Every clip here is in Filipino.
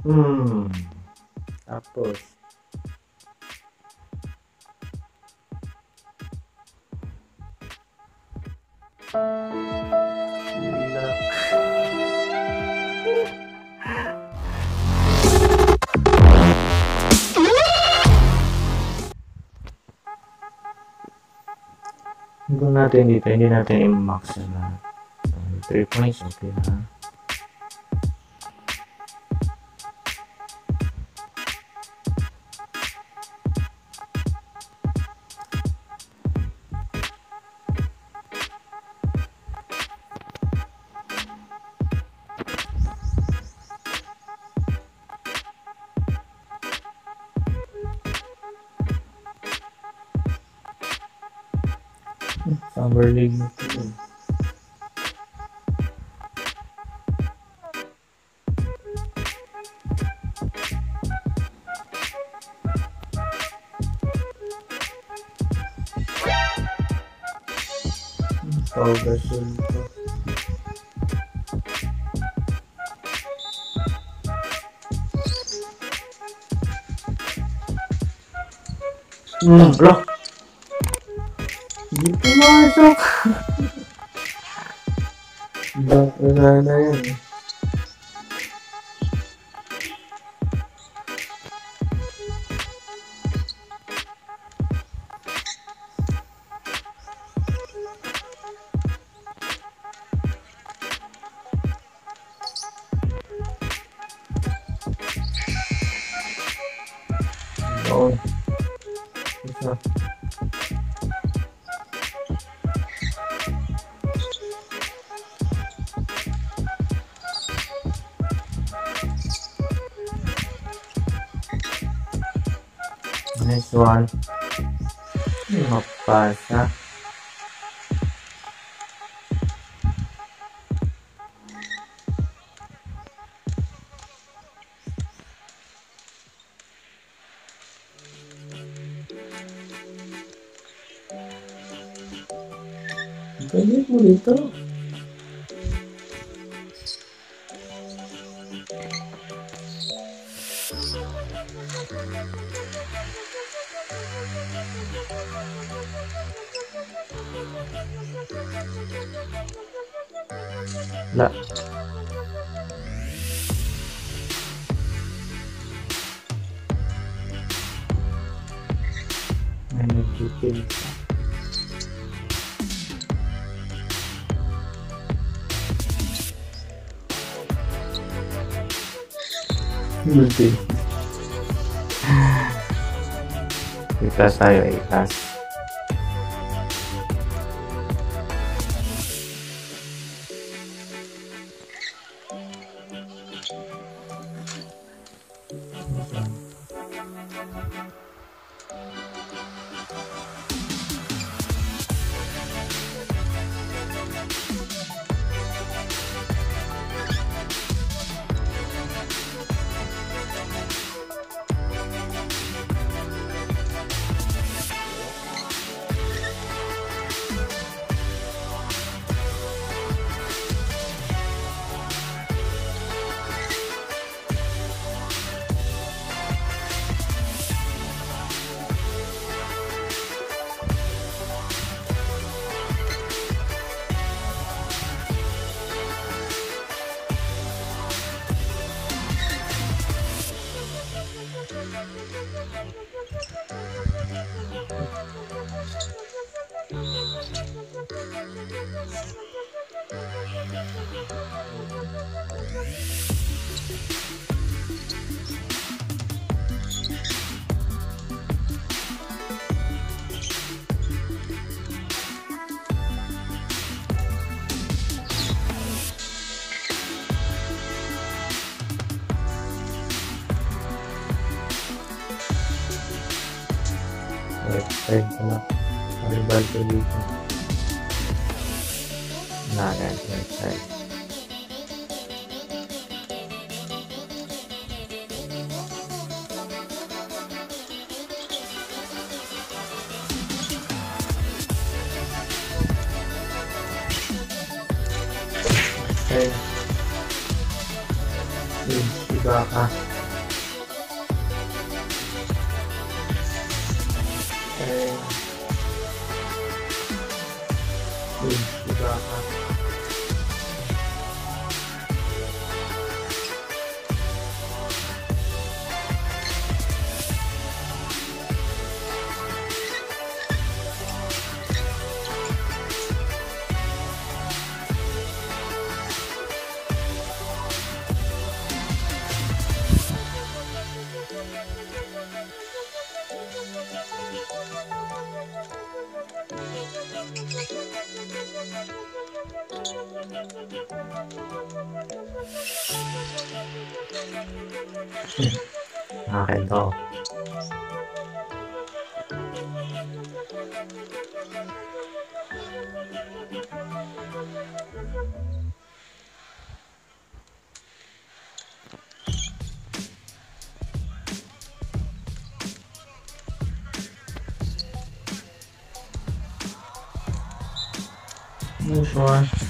Hmm. Tapos. Kung natin dito, hindi natin i-max na 3 points, okay na. Summer League na to. Paugasyon to. Hmm. 行きましょうか。だからね。Rồi. Được rồi. this one not bad huh? Beautiful, Pa. Multi. Itas tayo, itas. Ko na. Volleyball ko dito. Na, guys, left side. Okay. Sige, iba ka. 看到。Move.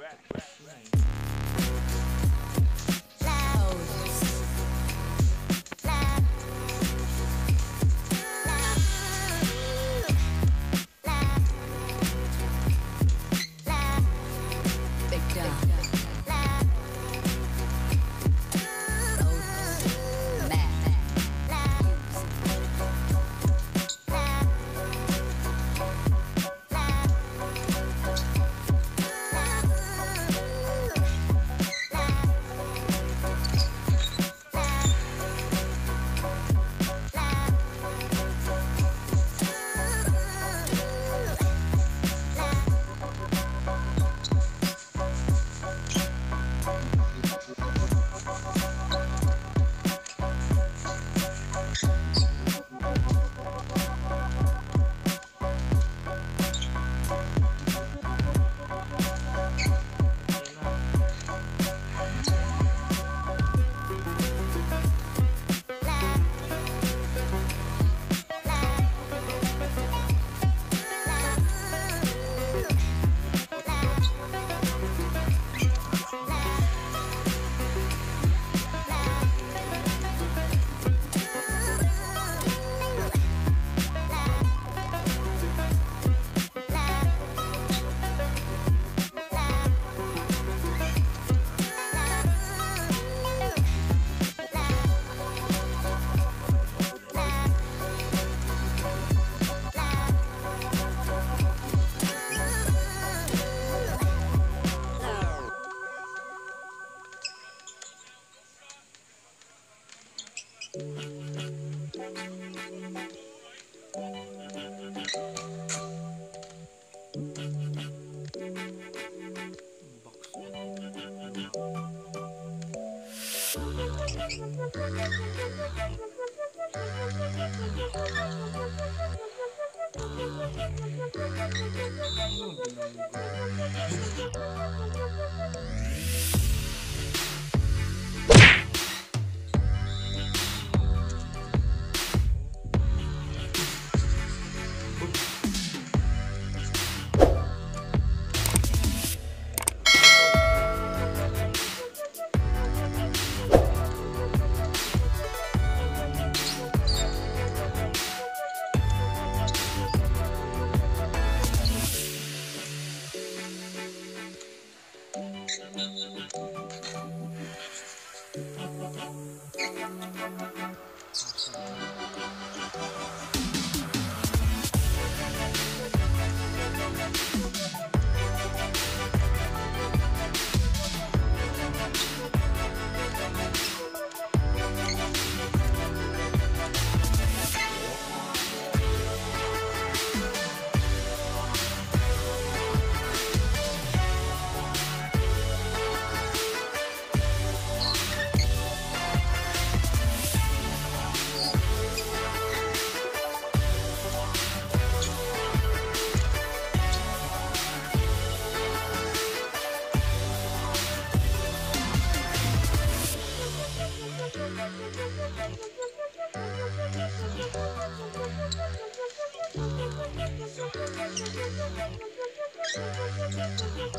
Thank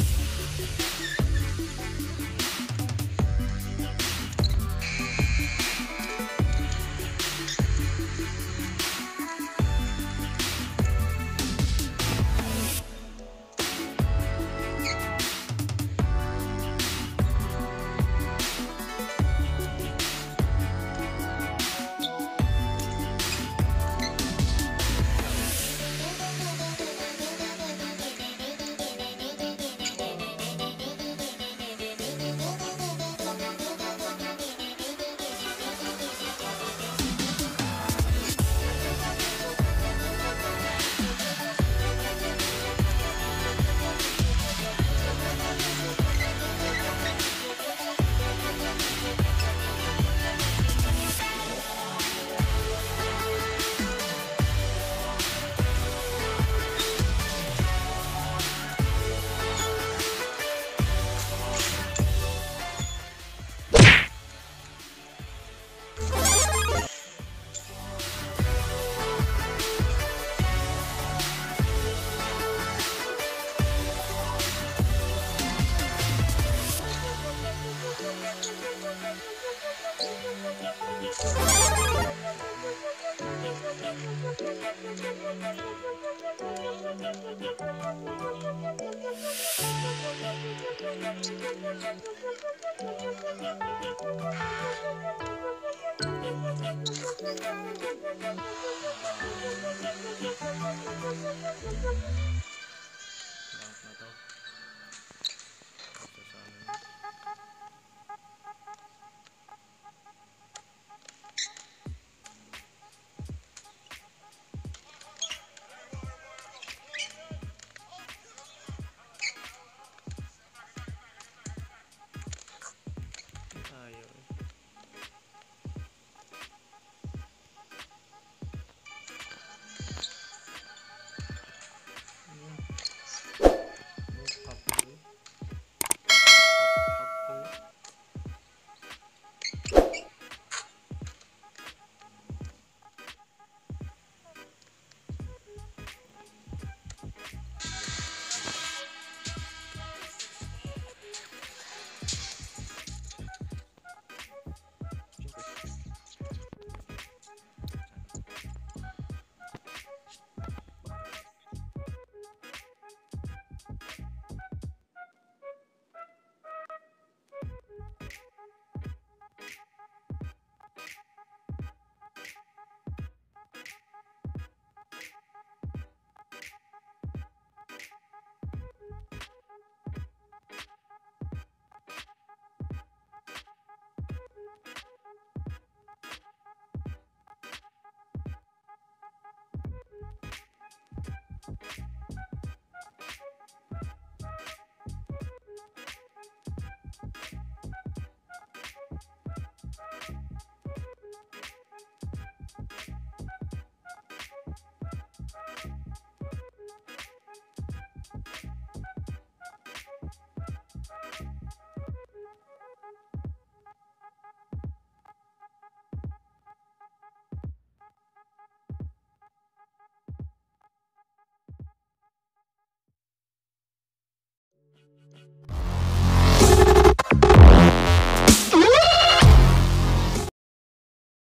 you.